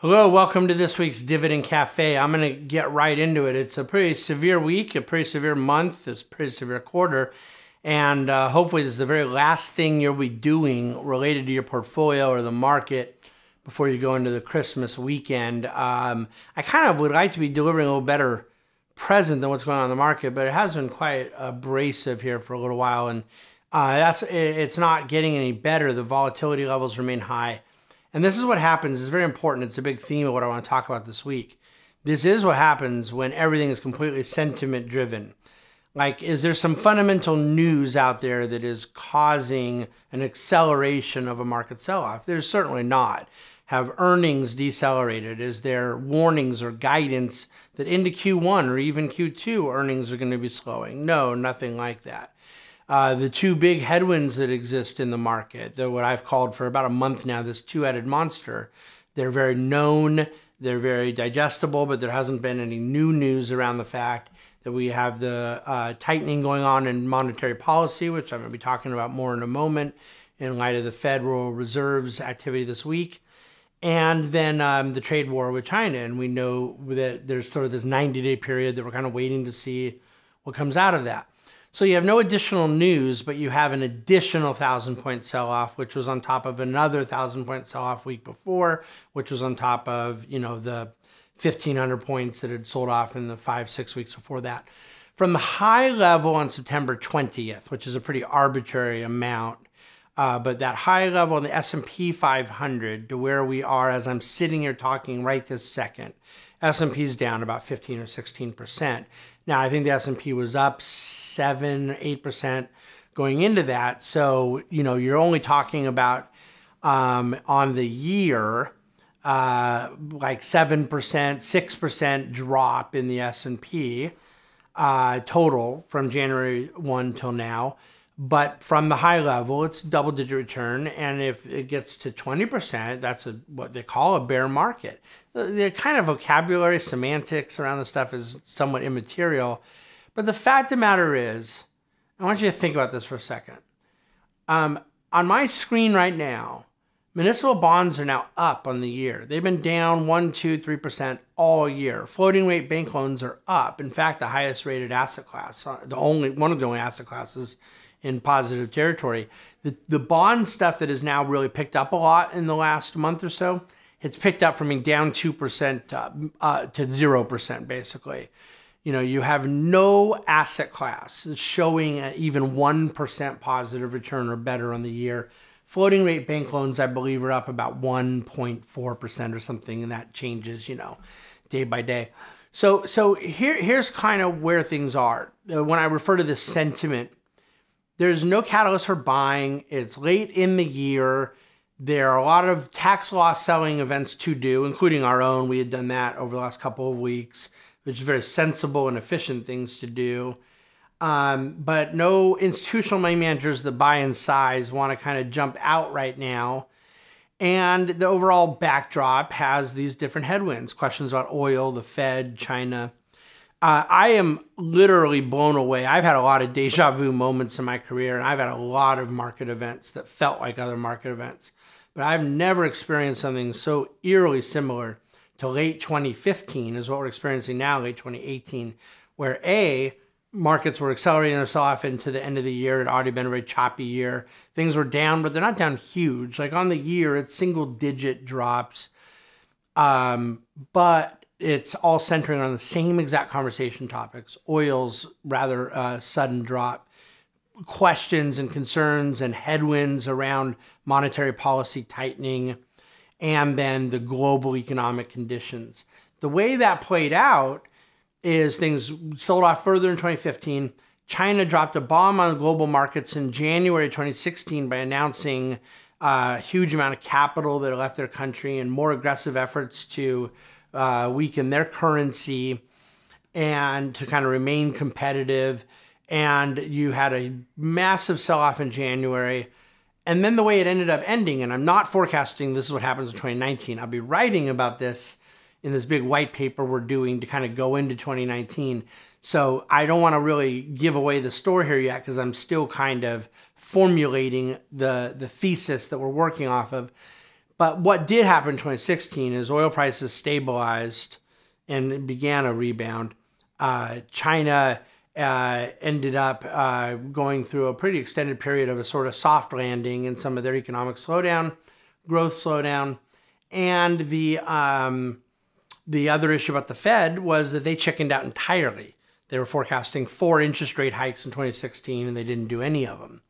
Hello, welcome to this week's Dividend Cafe. I'm going to get right into it. It's a pretty severe week, a pretty severe month, it's a pretty severe quarter, and uh, hopefully, this is the very last thing you'll be doing related to your portfolio or the market before you go into the Christmas weekend. Um, I kind of would like to be delivering a little better present than what's going on in the market, but it has been quite abrasive here for a little while, and uh, that's it's not getting any better. The volatility levels remain high. And this is what happens. It's very important. It's a big theme of what I want to talk about this week. This is what happens when everything is completely sentiment driven. Like, is there some fundamental news out there that is causing an acceleration of a market sell off? There's certainly not. Have earnings decelerated? Is there warnings or guidance that into Q1 or even Q2 earnings are going to be slowing? No, nothing like that. Uh, the two big headwinds that exist in the market, they're what I've called for about a month now, this two headed monster. They're very known, they're very digestible, but there hasn't been any new news around the fact that we have the uh, tightening going on in monetary policy, which I'm going to be talking about more in a moment in light of the Federal Reserve's activity this week. And then um, the trade war with China. And we know that there's sort of this 90 day period that we're kind of waiting to see what comes out of that. So you have no additional news, but you have an additional thousand point sell off, which was on top of another thousand point sell off week before, which was on top of, you know, the 1500 points that had sold off in the five, six weeks before that. From the high level on September 20th, which is a pretty arbitrary amount, uh, but that high level in the S&P 500 to where we are as I'm sitting here talking right this second, S&P is down about 15 or 16 percent. Now I think the S&P was up seven, eight percent going into that. So you know you're only talking about um, on the year uh, like seven percent, six percent drop in the S&P uh, total from January one till now. But from the high level, it's double digit return. And if it gets to 20%, that's a, what they call a bear market. The, the kind of vocabulary, semantics around the stuff is somewhat immaterial. But the fact of the matter is, I want you to think about this for a second. Um, on my screen right now, municipal bonds are now up on the year. They've been down 1, 2, 3% all year. Floating rate bank loans are up. In fact, the highest rated asset class, uh, the only one of the only asset classes in positive territory. The, the bond stuff that has now really picked up a lot in the last month or so, it's picked up from being down 2% uh, uh, to 0%, basically. You know, you have no asset class showing even 1% positive return or better on the year. Floating rate bank loans, I believe, are up about 1.4% or something, and that changes, you know, day by day. So, so here, here's kind of where things are. Uh, when I refer to this sentiment there's no catalyst for buying. It's late in the year. There are a lot of tax loss selling events to do, including our own. We had done that over the last couple of weeks, which is very sensible and efficient things to do. Um, but no institutional money managers that buy in size want to kind of jump out right now. And the overall backdrop has these different headwinds questions about oil, the Fed, China. Uh, I am literally blown away. I've had a lot of deja vu moments in my career, and I've had a lot of market events that felt like other market events. But I've never experienced something so eerily similar to late 2015, is what we're experiencing now, late 2018, where A, markets were accelerating themselves off into the end of the year. It had already been a very choppy year. Things were down, but they're not down huge. Like on the year, it's single digit drops. Um, but it's all centering on the same exact conversation topics oil's rather uh, sudden drop questions and concerns and headwinds around monetary policy tightening and then the global economic conditions. The way that played out is things sold off further in 2015 china dropped a bomb on global markets in january 2016 by announcing a huge amount of capital that left their country and more aggressive efforts to uh, weaken their currency and to kind of remain competitive. And you had a massive sell off in January. And then the way it ended up ending, and I'm not forecasting this is what happens in 2019. I'll be writing about this in this big white paper we're doing to kind of go into 2019. So I don't want to really give away the store here yet because I'm still kind of formulating the the thesis that we're working off of. But what did happen in 2016 is oil prices stabilized and began a rebound. Uh, China uh, ended up uh, going through a pretty extended period of a sort of soft landing in some of their economic slowdown, growth slowdown, and the um, the other issue about the Fed was that they chickened out entirely. They were forecasting four interest rate hikes in 2016, and they didn't do any of them.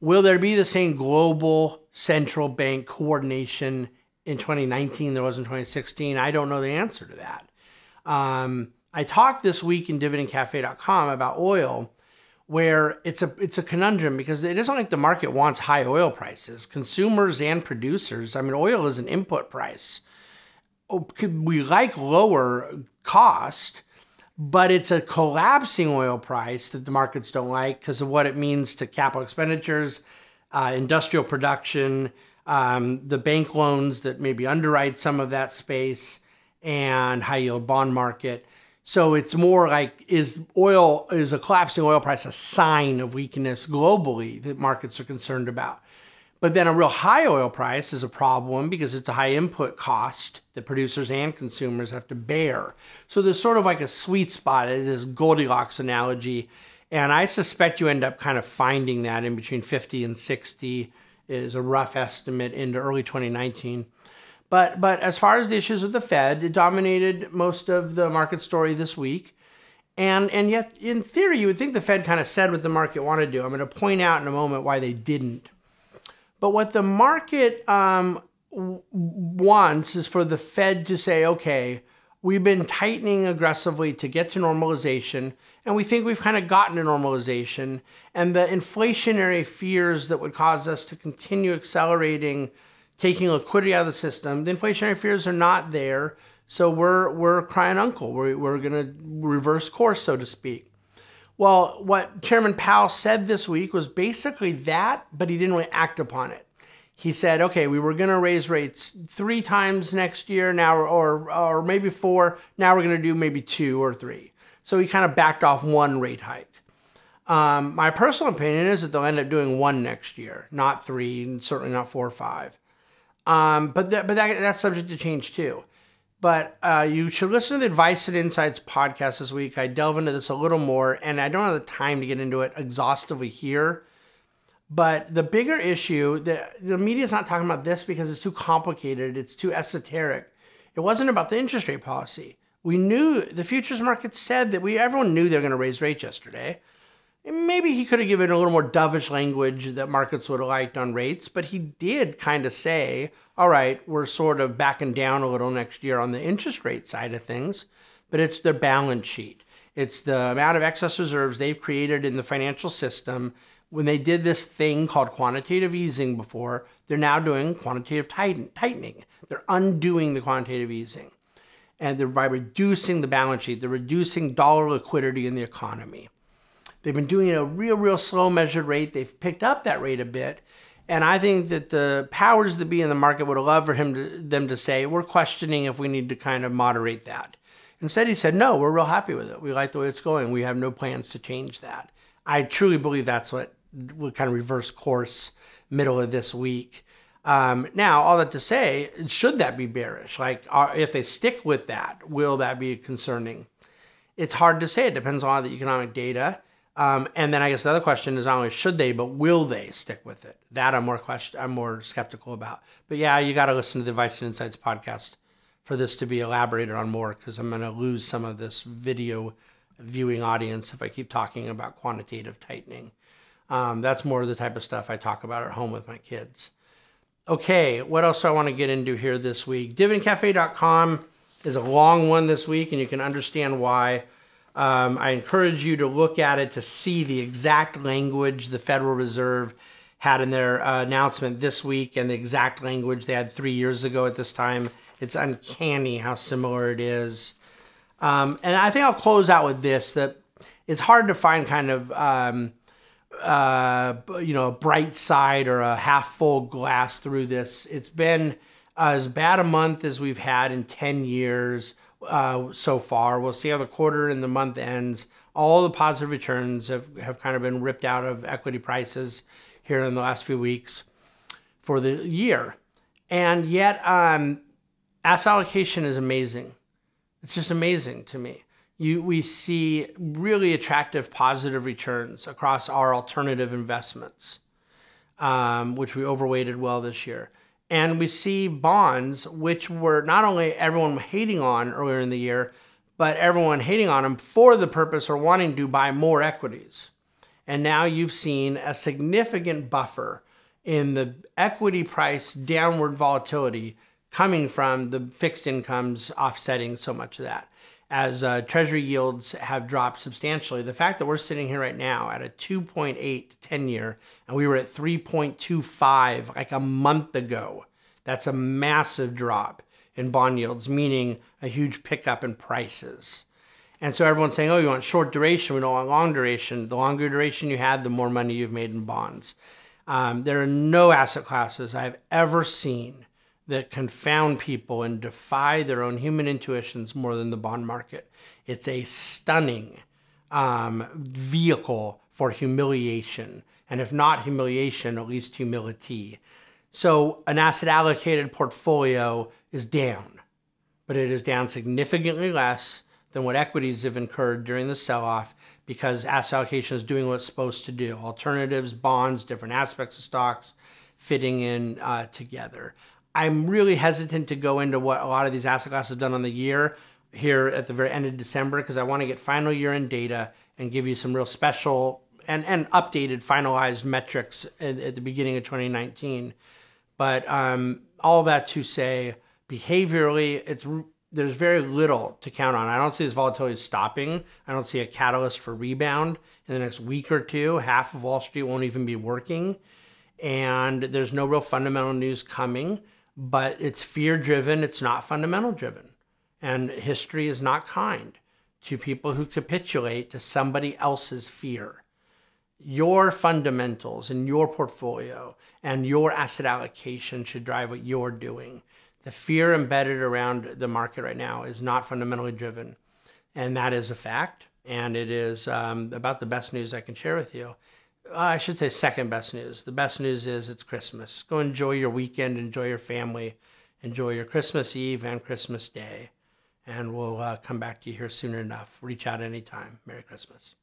Will there be the same global central bank coordination in 2019 there was in 2016? I don't know the answer to that. Um, I talked this week in dividendcafe.com about oil, where it's a it's a conundrum because it isn't like the market wants high oil prices. Consumers and producers, I mean, oil is an input price. Oh, we like lower cost, but it's a collapsing oil price that the markets don't like because of what it means to capital expenditures, uh, industrial production, um, the bank loans that maybe underwrite some of that space, and high yield bond market. So it's more like is oil is a collapsing oil price a sign of weakness globally that markets are concerned about. But then a real high oil price is a problem because it's a high input cost that producers and consumers have to bear. So there's sort of like a sweet spot, this Goldilocks analogy. And I suspect you end up kind of finding that in between 50 and 60 is a rough estimate into early 2019. But but as far as the issues with the Fed, it dominated most of the market story this week. And and yet in theory you would think the Fed kind of said what the market wanted to do. I'm going to point out in a moment why they didn't. But what the market um, wants is for the Fed to say, okay, we've been tightening aggressively to get to normalization, and we think we've kind of gotten to normalization. And the inflationary fears that would cause us to continue accelerating taking liquidity out of the system. The inflationary fears are not there. So we're, we're crying uncle. We're, we're going to reverse course, so to speak. Well, what Chairman Powell said this week was basically that, but he didn't really act upon it. He said, okay, we were going to raise rates three times next year now, or, or maybe four. Now we're going to do maybe two or three. So he kind of backed off one rate hike. Um, my personal opinion is that they'll end up doing one next year, not three, and certainly not four or five. Um, but that, but that, that's subject to change too. But uh, you should listen to the Advice and Insights podcast this week. I delve into this a little more, and I don't have the time to get into it exhaustively here. But the bigger issue, the, the media is not talking about this because it's too complicated, it's too esoteric. It wasn't about the interest rate policy. We knew the futures market said that we everyone knew they were going to raise rates yesterday. Maybe he could have given a little more dovish language that markets would have liked on rates, but he did kind of say, all right, we're sort of backing down a little next year on the interest rate side of things, but it's their balance sheet. It's the amount of excess reserves they've created in the financial system. When they did this thing called quantitative easing before, they're now doing quantitative tightening. They're undoing the quantitative easing. And they're by reducing the balance sheet, they're reducing dollar liquidity in the economy. They've been doing it at a real, real slow measured rate. They've picked up that rate a bit. And I think that the powers that be in the market would have loved for him to, them to say, we're questioning if we need to kind of moderate that. Instead, he said, no, we're real happy with it. We like the way it's going. We have no plans to change that. I truly believe that's what will kind of reverse course middle of this week. Um, now, all that to say, should that be bearish? Like, are, if they stick with that, will that be concerning? It's hard to say. It depends on the economic data. Um, and then I guess the other question is not only should they, but will they stick with it? That I'm more question, I'm more skeptical about. But yeah, you got to listen to the Advice and Insights podcast for this to be elaborated on more because I'm going to lose some of this video viewing audience if I keep talking about quantitative tightening. Um, that's more the type of stuff I talk about at home with my kids. Okay, what else do I want to get into here this week? DividendCafe.com is a long one this week, and you can understand why. Um, I encourage you to look at it to see the exact language the Federal Reserve had in their uh, announcement this week and the exact language they had three years ago at this time. It's uncanny how similar it is. Um, and I think I'll close out with this that it's hard to find kind of um, uh, you know a bright side or a half full glass through this. It's been as bad a month as we've had in 10 years uh, so far. We'll see how the quarter and the month ends. All the positive returns have, have kind of been ripped out of equity prices here in the last few weeks for the year. And yet, um, asset allocation is amazing. It's just amazing to me. You, we see really attractive positive returns across our alternative investments, um, which we overweighted well this year. And we see bonds, which were not only everyone hating on earlier in the year, but everyone hating on them for the purpose or wanting to buy more equities. And now you've seen a significant buffer in the equity price downward volatility coming from the fixed incomes offsetting so much of that. As uh, treasury yields have dropped substantially, the fact that we're sitting here right now at a 2.8 10 year and we were at 3.25 like a month ago, that's a massive drop in bond yields, meaning a huge pickup in prices. And so everyone's saying, oh, you want short duration, we don't want long duration. The longer duration you had, the more money you've made in bonds. Um, there are no asset classes I've ever seen that confound people and defy their own human intuitions more than the bond market. It's a stunning um, vehicle for humiliation. And if not humiliation, at least humility. So an asset allocated portfolio is down, but it is down significantly less than what equities have incurred during the sell off because asset allocation is doing what it's supposed to do alternatives, bonds, different aspects of stocks fitting in uh, together. I'm really hesitant to go into what a lot of these asset classes have done on the year here at the very end of December because I want to get final year end data and give you some real special and, and updated finalized metrics at, at the beginning of 2019. But um, all that to say, behaviorally, it's there's very little to count on. I don't see this volatility stopping. I don't see a catalyst for rebound in the next week or two. Half of Wall Street won't even be working, and there's no real fundamental news coming. But it's fear driven. It's not fundamental driven, and history is not kind to people who capitulate to somebody else's fear. Your fundamentals in your portfolio and your asset allocation should drive what you're doing the fear embedded around the market right now is not fundamentally driven. And that is a fact. And it is um, about the best news I can share with you. I should say second best news. The best news is it's Christmas. Go enjoy your weekend, enjoy your family, enjoy your Christmas Eve and Christmas Day. And we'll uh, come back to you here soon enough. Reach out anytime. Merry Christmas.